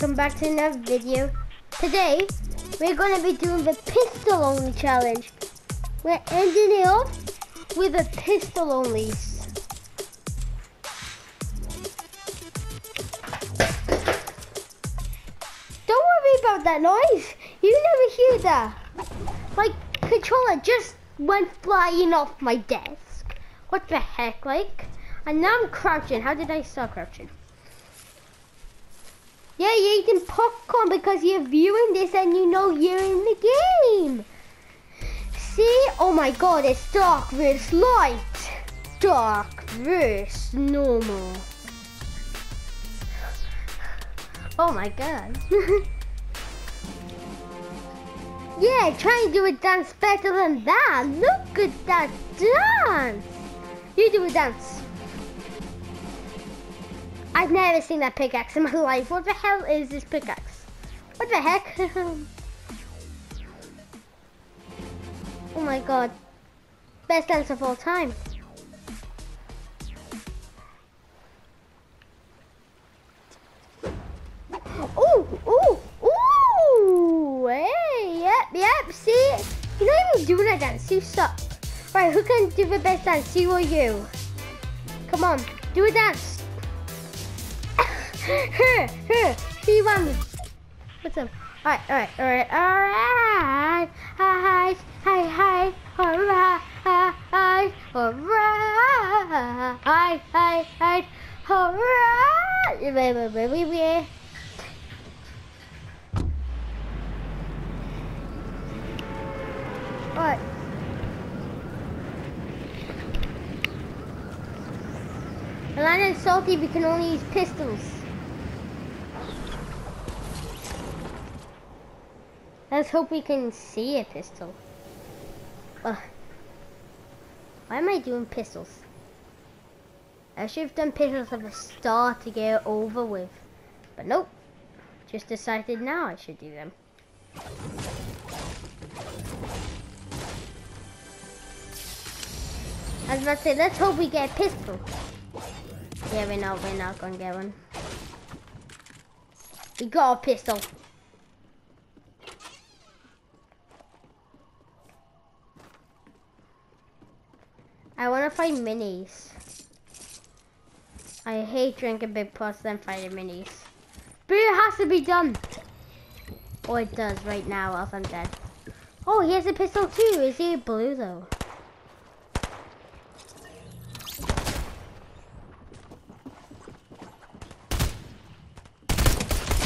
welcome back to another video. Today, we're going to be doing the pistol only challenge. We're ending it off with a pistol only. Don't worry about that noise. You never hear that. My controller just went flying off my desk. What the heck, like? And now I'm crouching. How did I start crouching? Yeah, you're eating popcorn because you're viewing this and you know you're in the game. See? Oh my god, it's dark versus light. Dark versus normal. Oh my god. yeah, try and do a dance better than that. Look at that dance. You do a dance. I've never seen that pickaxe in my life. What the hell is this pickaxe? What the heck? oh my god. Best dance of all time. Ooh, ooh, ooh! Hey, yep, yep, see? You're not even doing a dance, you suck. Right, who can do the best dance, you or you? Come on, do a dance her, her, she won. What's up? Alright, alright, alright, alright. Hi, hi, hi, alright, alright, alright, hi, hi, hi, alright. Baby, baby, baby. Alright. And I'm salty we can only use pistols. Let's hope we can see a pistol. Uh, why am I doing pistols? I should have done pistols at the start to get it over with. But nope. Just decided now I should do them. I was about to say, let's hope we get a pistol. Yeah, we're not, we're not gonna get one. We got a pistol. I want to find minis. I hate drinking big pots then fighting minis. But it has to be done. Oh, it does right now, else I'm dead. Oh, he has a pistol too. Is he blue though?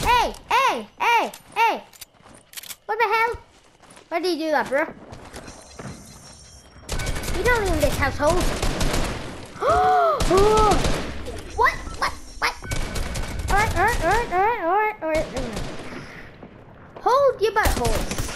Hey, hey, hey, hey! What the hell? Why did you do that, bro? You don't in this household. what? What? What? Alright, alright, alright, alright, alright, alright. Hold your buttholes.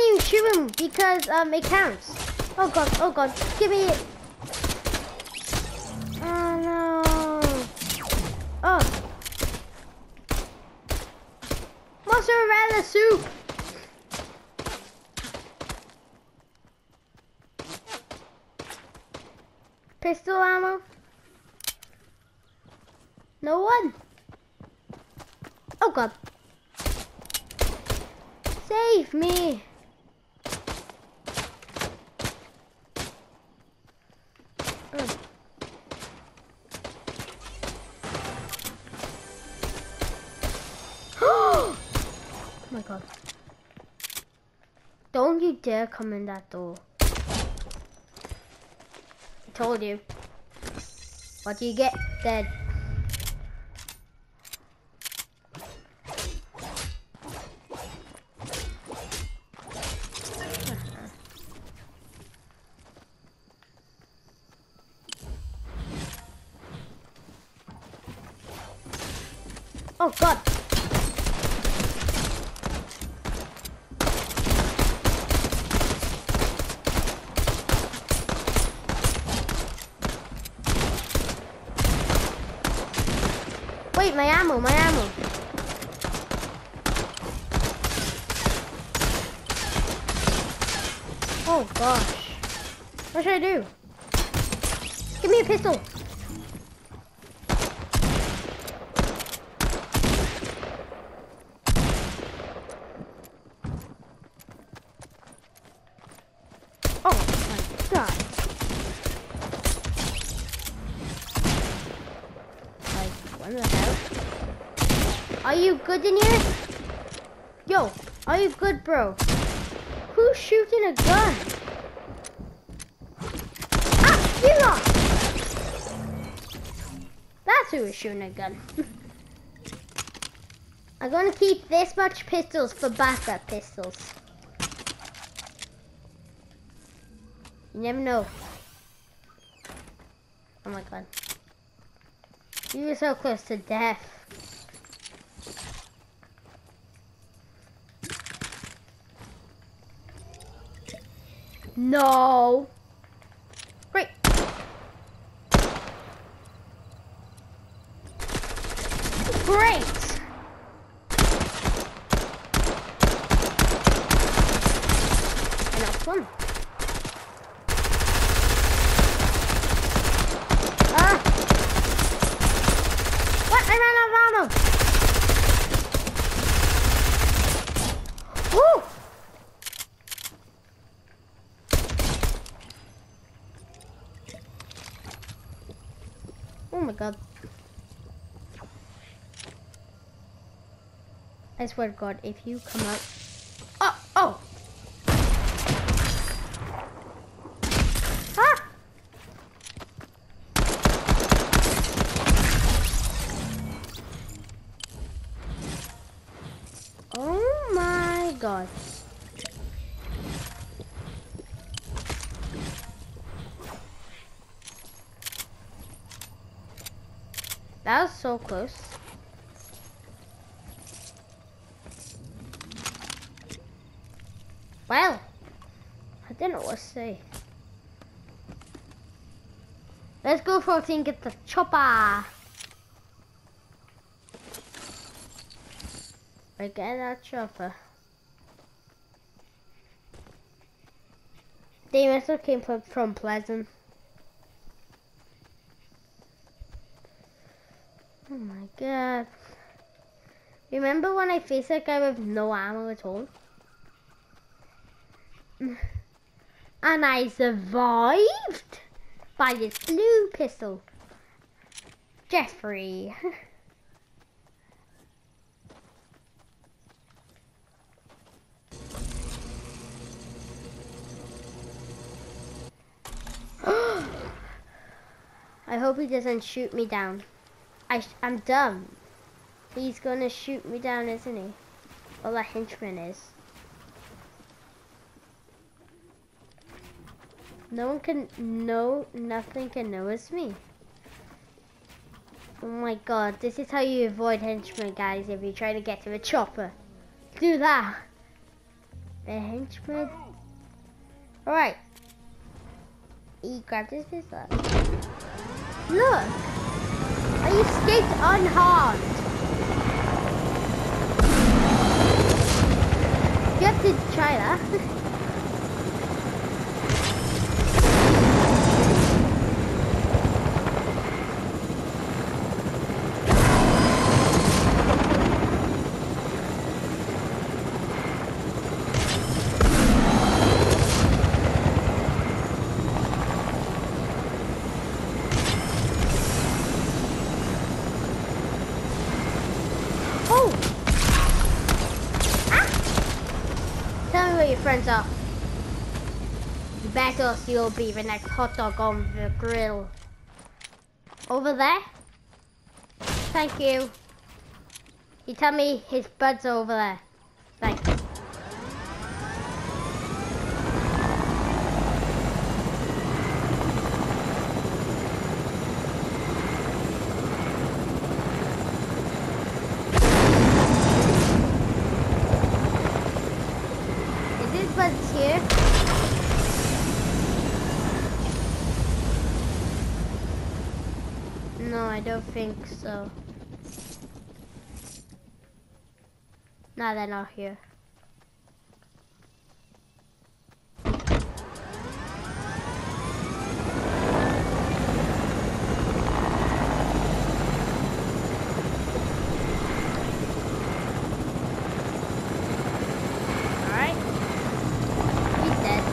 Can't even shoot him because um it counts. Oh god, oh god, give me it. Oh no. Oh. Mozzarella soup. Pistol ammo. No one. Oh god. Save me. Don't you dare come in that door. I told you. What do you get? Dead. Oh god. Wait, my ammo, my ammo. Oh gosh. What should I do? Give me a pistol. Oh? Are you good in here? Yo, are you good, bro? Who's shooting a gun? Shooting a gun. I'm gonna keep this much pistols for backup pistols. You never know. Oh my god. You were so close to death. No. Great. Enough one. Ah! What? I ran out of ammo! Woo! Oh my god. I swear to god, if you come out... Oh! Oh! Ah! Oh my god. That was so close. Well, I say. Let's go for a and get the chopper. I get that chopper. They must have came from Pleasant. Oh my god. Remember when I faced that guy with no ammo at all? And I survived by this blue pistol. Jeffrey. I hope he doesn't shoot me down. I I'm dumb. He's gonna shoot me down, isn't he? Well, the henchman is. No one can, no, nothing can know notice me. Oh my god, this is how you avoid henchmen, guys, if you try to get to a chopper. Do that. The henchman. Alright. He grabbed his pistol. Look! I escaped unharmed. You have to try that. Oh! Ah! Tell me where your friends are. Better you'll be the next hot dog on the grill. Over there? Thank you. You tell me his buds over there. Thanks. I don't think so. Now they're not here. Alright. He's dead.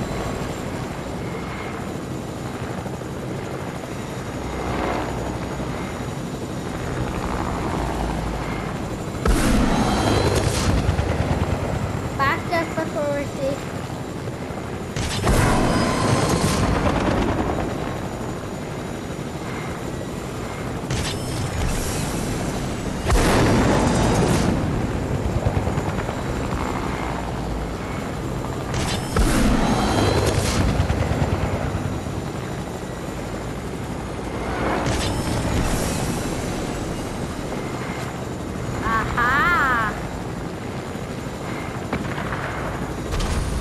Back up authority. Aha!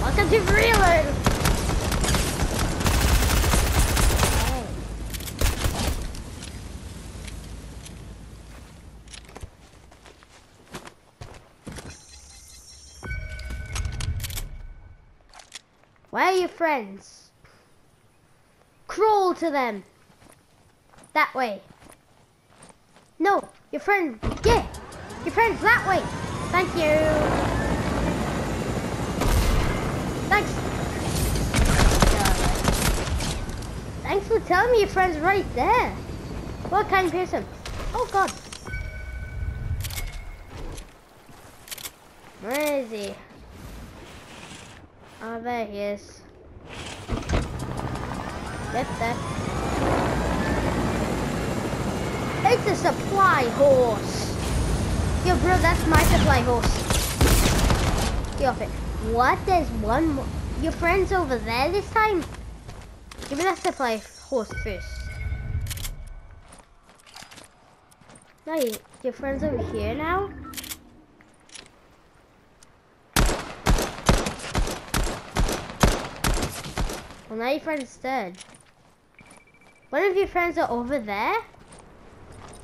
Welcome to Freeland! Where are your friends? Crawl to them! That way. No, your friend, yeah, your friend's that way. Thank you. Thanks. Thanks for telling me your friend's right there. What kind of person? Oh God. Where is he? Oh, there he is. Yep, there. It's a supply horse. Yo, bro, that's my supply horse. Get off it. What? There's one more. Your friend's over there this time? Give me that supply horse first. No, your friend's over here now? Well, now your friend's dead. One of your friends are over there?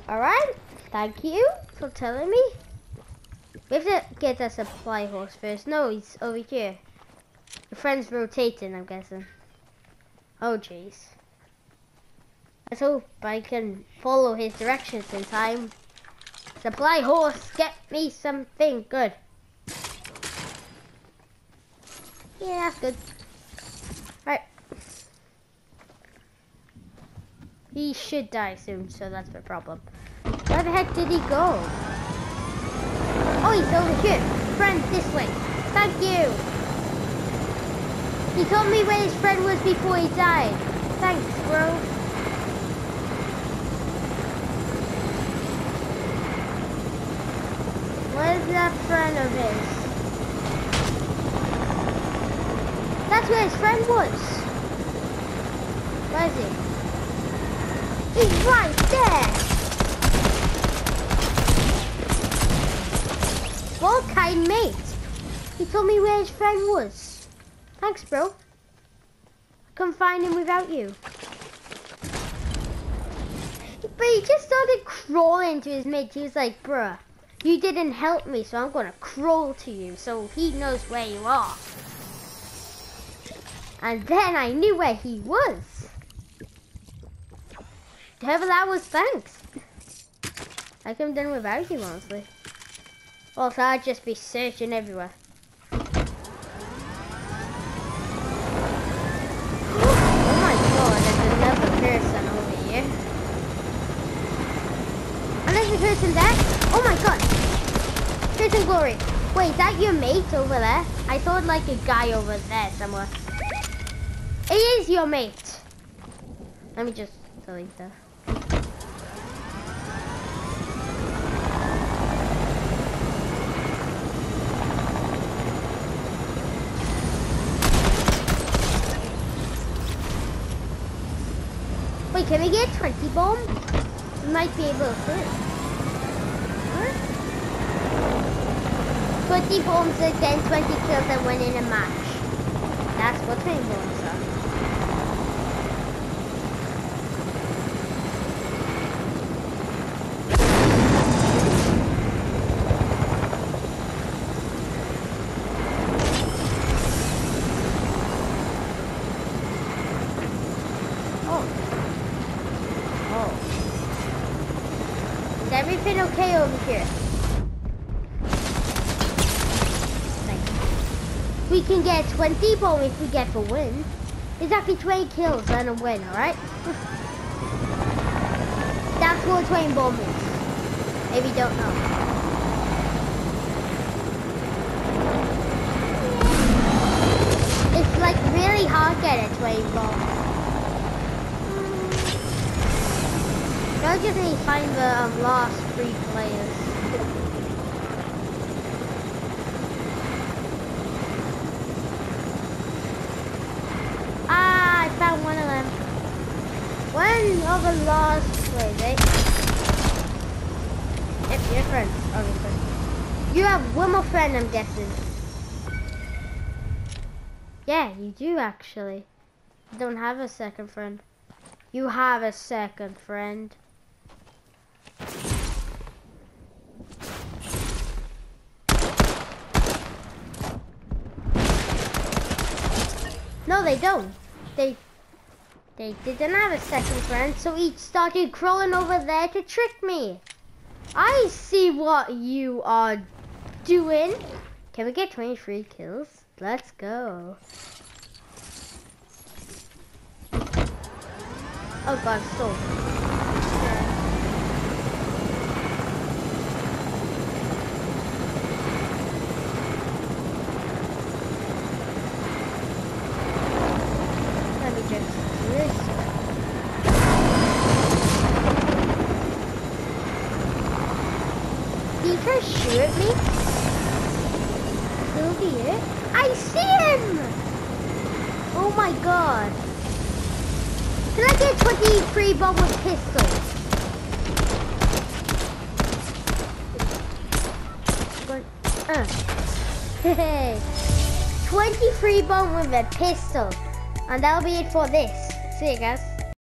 Alright, thank you for telling me. We have to get a supply horse first. No, he's over here. Your friend's rotating, I'm guessing. Oh, jeez. Let's hope I can follow his directions in time. Supply horse, get me something good. Yeah, that's good. He should die soon, so that's the problem. Where the heck did he go? Oh, he's over here. Friend, this way. Thank you. He told me where his friend was before he died. Thanks, bro. Where's that friend of his? That's where his friend was. Where is he? He's right there. Well, kind mate. He told me where his friend was. Thanks, bro. I couldn't find him without you. But he just started crawling to his mate. He was like, bruh, you didn't help me, so I'm gonna crawl to you so he knows where you are. And then I knew where he was. Whoever that was, thanks. I could have done without you, honestly. Also, I'd just be searching everywhere. Oh my god, there's another person there. Oh my god. Person Glory. Wait, is that your mate over there? I saw like a guy over there somewhere. It is your mate. Let me just delete that. Wait, can we get 20 bomb? We might be able to. Huh? 20 bombs against 20 kills and in a match. That's what 20 bombs are. Everything okay over here? Nice. We can get 20 bomb if we get a win. Exactly 20 kills and a win, alright? That's what 20 bomb is. If you don't know. It's like really hard to get a 20 bomb. Don't give me find the um, lost players. Ah, I found one of them. One of the lost players, eh? It's your friend. You have one more friend, I'm guessing. Yeah, you do actually. You don't have a second friend. You have a second friend. No, they don't. They they didn't have a second friend, so he started crawling over there to trick me. I see what you are doing. Can we get 23 kills? Let's go. Oh god, stop. free bomb with pistols. Uh. Hey, 20 free bomb with a pistol. And that'll be it for this. See you guys.